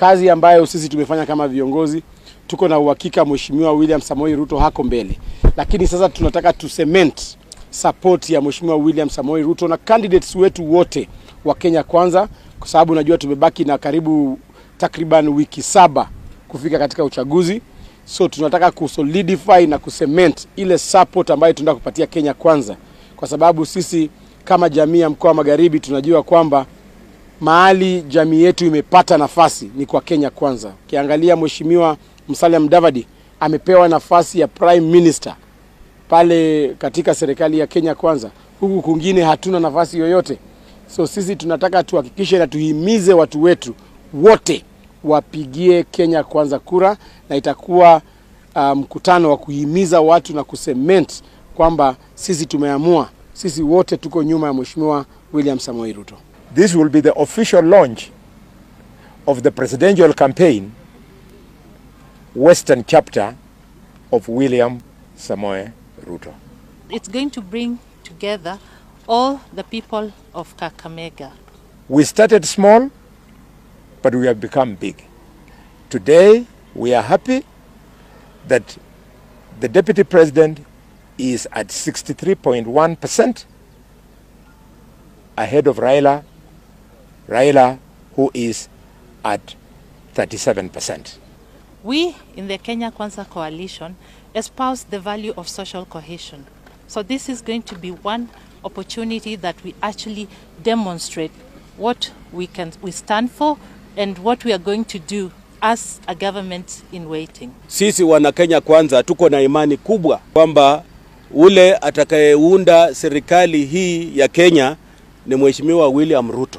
kazi ambayo sisi tumefanya kama viongozi. Tuko na uhakika Mheshimiwa William Samoei Ruto hako mbele, lakini sasa tunataka tu cement support ya Mheshimiwa William Samoei Ruto na candidates wetu wote wa Kenya Kwanza, kwa sababu najua tumebaki na karibu takriban wiki saba kufika katika uchaguzi, so tunataka kusolidify na kucement ile support ambayo tunataka kupatia Kenya Kwanza, kwa sababu sisi kama jamii ya mkoa wa Magharibi tunajua kwamba mahali jamii yetu imepata nafasi ni kwa Kenya Kwanza. Ukiangalia Mheshimiwa Musalia Mudavadi amepewa nafasi ya prime minister pale katika serikali ya Kenya Kwanza, huku kwingine hatuna nafasi yoyote. So sisi tunataka tuhakikishe na tuhimize watu wetu wote wapigie Kenya Kwanza kura, na itakuwa mkutano um, wa kuhimiza watu na kusement kwamba sisi tumeamua, sisi wote tuko nyuma ya Mheshimiwa William Samoei Ruto. This will be the official launch of the presidential campaign western chapter of William Samoei Ruto. It's going to bring together all the people of Kakamega. We started small, but we have become big. Today, we are happy that the deputy president is at 63.1% ahead of Raila, Raila who is at 37%. We in the Kenya Kwanza coalition espouse the value of social cohesion. So this is going to be one opportunity that we actually demonstrate what we can we stand for and what we are going to do as a government in waiting. Sisi wana Kenya Kwanza tuko na imani kubwa kwamba ule atakayeunda serikali hii ya Kenya ni Mheshimiwa William Ruto.